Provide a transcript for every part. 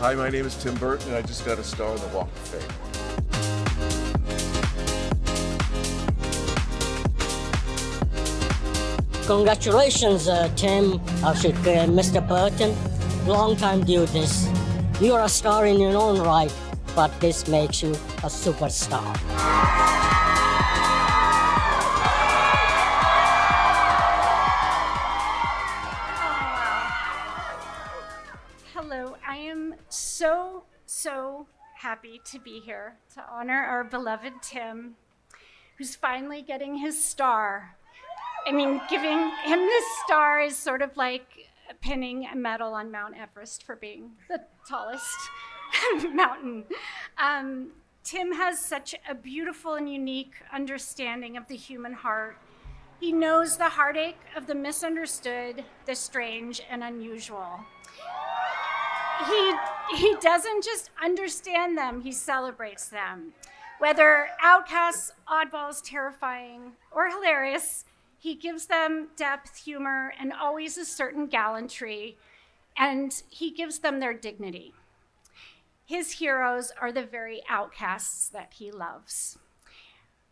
Hi, my name is Tim Burton, and I just got a star on the Walk of Fame. Congratulations, uh, Tim, I should uh, Mr. Burton. Long time do this. You're a star in your own right, but this makes you a superstar. Happy to be here to honor our beloved Tim, who's finally getting his star. I mean, giving him this star is sort of like pinning a medal on Mount Everest for being the tallest mountain. Um, Tim has such a beautiful and unique understanding of the human heart. He knows the heartache of the misunderstood, the strange, and unusual he he doesn't just understand them he celebrates them. Whether outcasts oddballs terrifying or hilarious he gives them depth humor and always a certain gallantry and he gives them their dignity. His heroes are the very outcasts that he loves.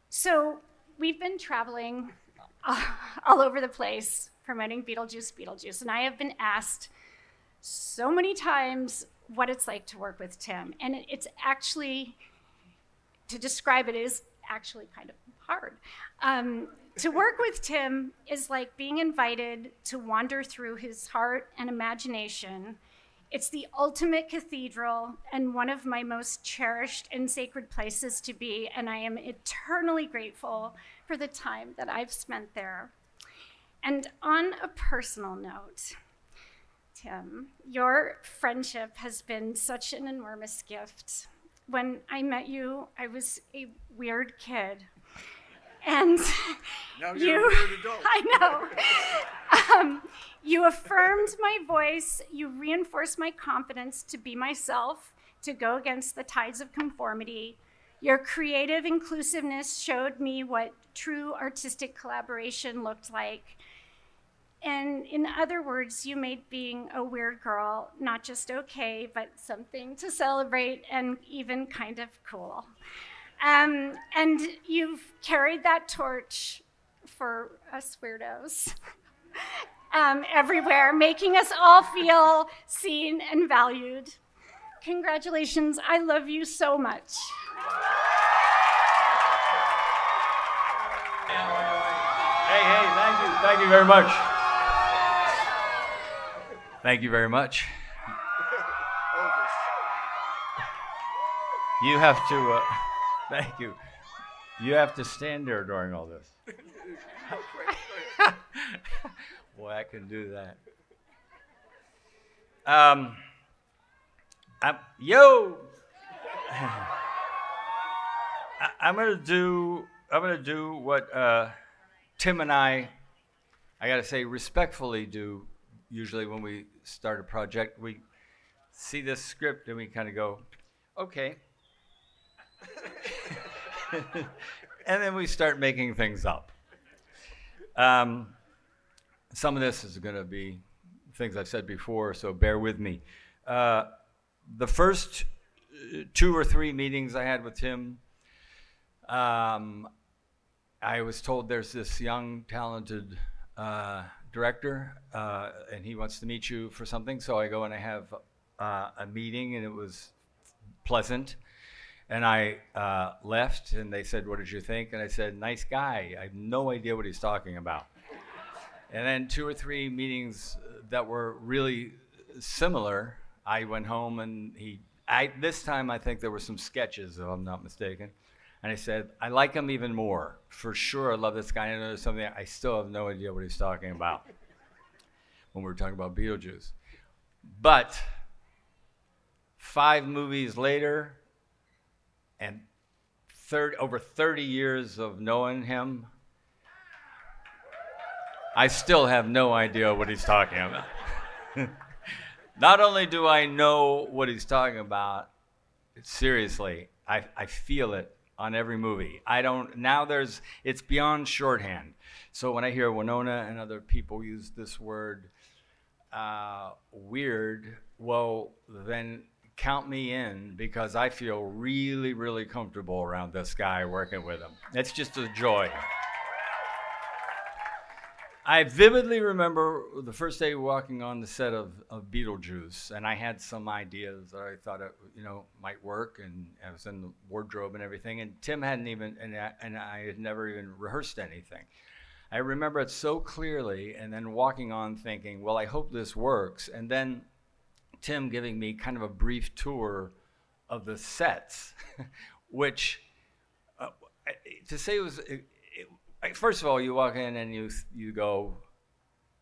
So we've been traveling all over the place promoting beetlejuice beetlejuice and i have been asked so many times what it's like to work with Tim. And it- it's actually, to describe it is actually kind of hard. Um, to work with Tim is like being invited to wander through his heart and imagination. It's the ultimate cathedral and one of my most cherished and sacred places to be, and I am eternally grateful for the time that I've spent there. And on a personal note, Tim, your friendship has been such an enormous gift. When I met you, I was a weird kid. And Now you, you're a weird adult. I know. Um, you affirmed my voice, you reinforced my confidence to be myself, to go against the tides of conformity. Your creative inclusiveness showed me what true artistic collaboration looked like. And in other words, you made being a weird girl not just okay, but something to celebrate and even kind of cool. Um, and you've carried that torch for us weirdos um, everywhere, making us all feel seen and valued. Congratulations. I love you so much. Hey, hey, thank you. Thank you very much. Thank you very much. You have to, uh, thank you. You have to stand there during all this. Boy, I can do that. Um, I'm, yo! I, I'm gonna do. I'm gonna do what uh, Tim and I. I gotta say, respectfully do. Usually, when we start a project, we see this script and we kind of go, "Okay," and then we start making things up. Um, some of this is going to be things I've said before, so bear with me. Uh, the first uh, two or three meetings I had with Tim, um, I was told there's this young, talented uh, director, uh, and he wants to meet you for something. So I go and I have uh, a meeting, and it was pleasant. And I uh, left, and they said, "What did you think?" And I said, "Nice guy. I have no idea what he's talking about." And then two or three meetings that were really similar. I went home and he. I this time I think there were some sketches, if I'm not mistaken. And I said, I like him even more. For sure, I love this guy. I know there's something I still have no idea what he's talking about when we were talking about Beetlejuice. But five movies later, and 30, over 30 years of knowing him, I still have no idea what he's talking about. Not only do I know what he's talking about, seriously, I, I feel it on every movie. I don't, now there's, it's beyond shorthand. So when I hear Winona and other people use this word, uh, weird, well, then count me in because I feel really, really comfortable around this guy working with him. It's just a joy. I vividly remember the first day walking on the set of, of Beetlejuice, and I had some ideas that I thought it, you know might work, and I was in the wardrobe and everything. And Tim hadn't even, and I, and I had never even rehearsed anything. I remember it so clearly, and then walking on thinking, well, I hope this works. And then Tim giving me kind of a brief tour of the sets, which uh, to say it was. It, first of all, you walk in and you you go,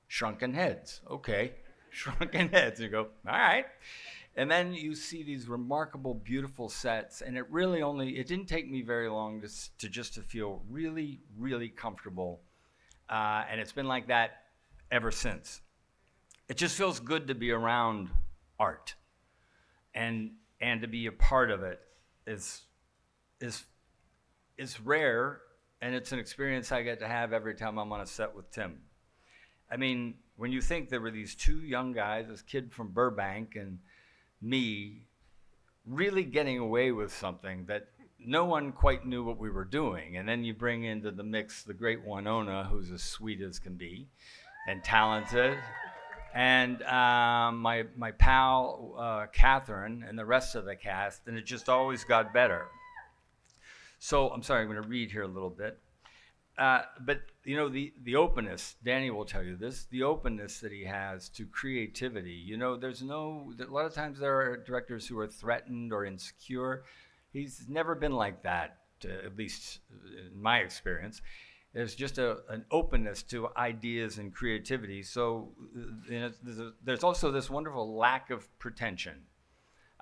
shrunken heads. Okay, shrunken heads. You go, all right. And then you see these remarkable, beautiful sets, and it really only it didn't take me very long to, to just to feel really, really comfortable uh, and it's been like that ever since. It just feels good to be around art, and and to be a part of it is is is rare, and it's an experience I get to have every time I'm on a set with Tim. I mean, when you think there were these two young guys, this kid from Burbank and me, really getting away with something that no one quite knew what we were doing. And then you bring into the mix the great Winona, who's as sweet as can be and talented. And um, my, my pal, uh, Catherine, and the rest of the cast, and it just always got better. So I'm sorry, I'm going to read here a little bit. Uh, but you know the the openness. Danny will tell you this. The openness that he has to creativity. You know, there's no. A lot of times there are directors who are threatened or insecure he's never been like that, at least in my experience. There's just a, an openness to ideas and creativity. So you know, there's, a, there's, also this wonderful lack of pretension.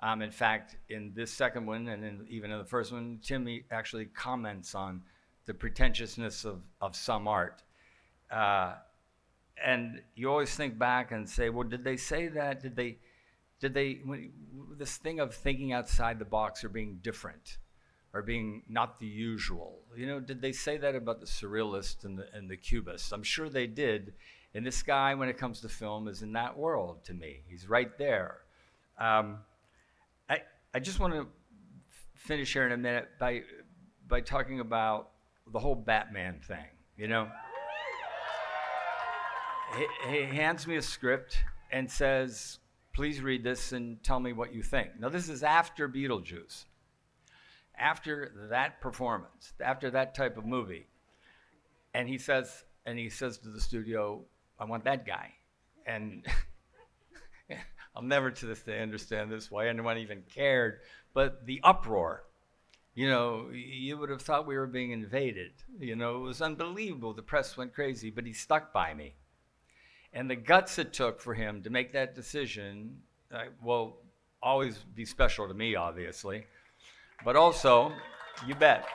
Um, in fact, in this second one, and in, even in the first one, Timmy actually comments on the pretentiousness of, of some art. Uh, and you always think back and say, well, did they say that? Did they? did they when, this thing of thinking outside the box or being different or being not the usual you know did they say that about the surrealists and the, and the cubists i'm sure they did and this guy when it comes to film is in that world to me he's right there um, I, just want to finish here in a minute by by talking about the whole batman thing you know he, he hands me a script and says Please read this and tell me what you think. Now, this is after Beetlejuice, after that performance, after that type of movie. And he says, and he says to the studio, I want that guy. And I'll never to this day understand this, why anyone even cared. But the uproar, you know, you would have thought we were being invaded. You know, it was unbelievable. The press went crazy, but he stuck by me and the guts it took for him to make that decision uh, will always be special to me, obviously. But also, you bet.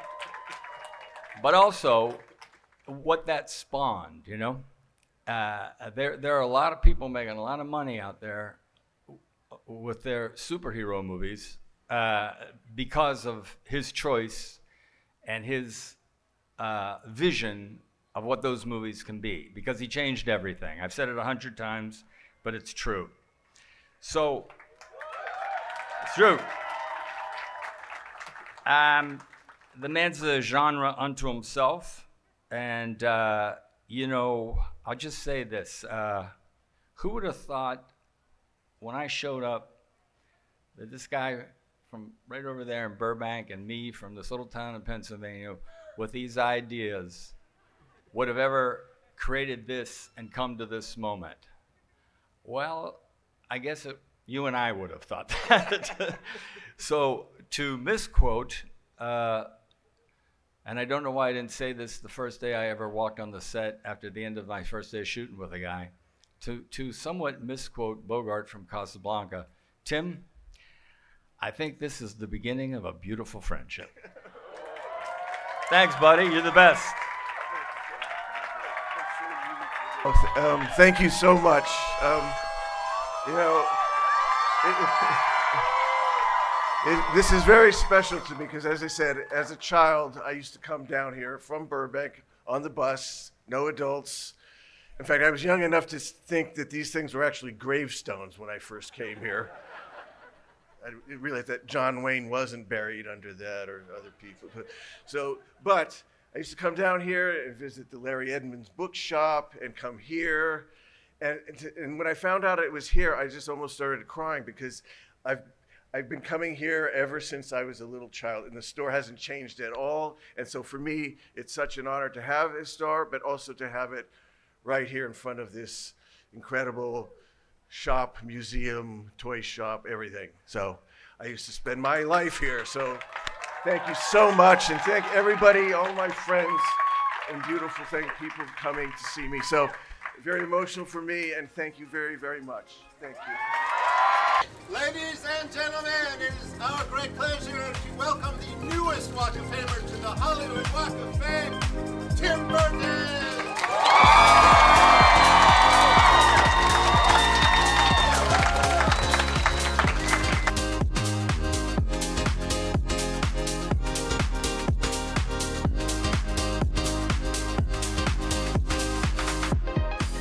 But also, what that spawned, you know? Uh, there, there are a lot of people making a lot of money out there with their superhero movies uh, because of his choice and his uh, vision of what those movies can be because he changed everything. I've said it a hundred times, but it's true. So, it's true. Um, the man's a genre unto himself, and uh, you know, I'll just say this: uh, Who would have thought when I showed up that this guy from right over there in Burbank and me from this little town in Pennsylvania with these ideas? would have ever created this and come to this moment? Well, I guess it, you and I would have thought that. so to misquote, uh, and I don't know why I didn't say this the first day I ever walked on the set after the end of my first day shooting with a guy, to, to somewhat misquote Bogart from Casablanca, Tim, I think this is the beginning of a beautiful friendship. Thanks, buddy. You're the best. Oh, th- um, thank you so much. Um, you know, it, it, this is very special to me because, as I said, as a child, I used to come down here from Burbank on the bus, no adults. In fact, I was young enough to think that these things were actually gravestones when I first came here. I didn't realize that John Wayne wasn't buried under that or other people. But, so, but I used to come down here and visit the Larry Edmunds bookshop and come here. And, and, when I found out it was here, I just almost started crying because I've I've been coming here ever since I was a little child, and the store hasn't changed at all. And so for me, it's such an honor to have a store, but also to have it right here in front of this incredible shop, museum, toy shop, everything. So I used to spend my life here. So thank you so much, and thank everybody, all my friends, and beautiful thank people coming to see me. So very emotional for me, and thank you very, very much. Thank you. Ladies and gentlemen, it is our great pleasure to welcome the newest Walk of Famer to the Hollywood Walk of Fame, Tim Burton.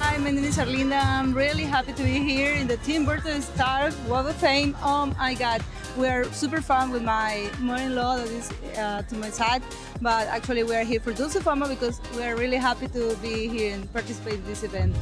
Hi, my name is Arlinda. I'm really happy to be here in the Tim Burton Star Walk of Fame. Oh my God, we are super fun with my mother-in-law that is uh, to my side. But actually, we are here for Dulce because we are really happy to be here and participate in this event.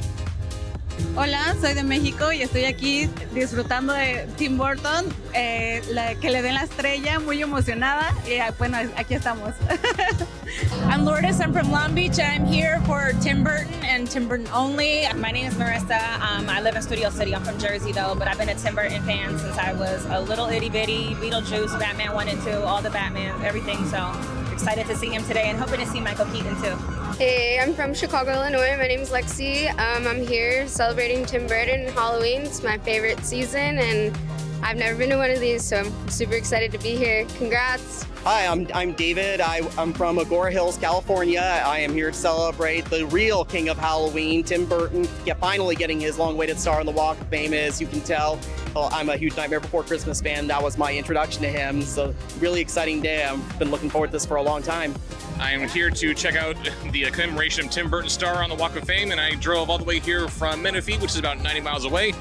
Hola, soy de México y estoy aquí disfrutando de Tim Burton, eh, la- que le den la estrella, muy emocionada y eh, bueno, aquí estamos. I'm Lourdes, I'm from Long Beach. I'm here for Tim Burton and Tim Burton only. My name is Marissa. Um, I live in Studio City. I'm from Jersey though, but I've been a Tim Burton fan since I was a little itty bitty. Beetlejuice, Batman 1 and 2, all the Batman, everything. So excited to see him today and hoping to see Michael Keaton too. Hey, I'm from Chicago, Illinois. My name is Lexi. Um, I'm here celebrating Tim Burton and Halloween. It's my favorite season, and I've never been to one of these, so I'm super excited to be here. Congrats! Hi, I'm, I'm David. I, I'm from Agoura Hills, California. I am here to celebrate the real king of Halloween, Tim Burton, get, finally getting his long awaited star on the Walk of Fame. As you can tell, well, I'm a huge Nightmare Before Christmas fan. That was my introduction to him. So, really exciting day. I've been looking forward to this for a long time. I am here to check out the commemoration of Tim Burton's star on the Walk of Fame, and I drove all the way here from Menifee, which is about 90 miles away.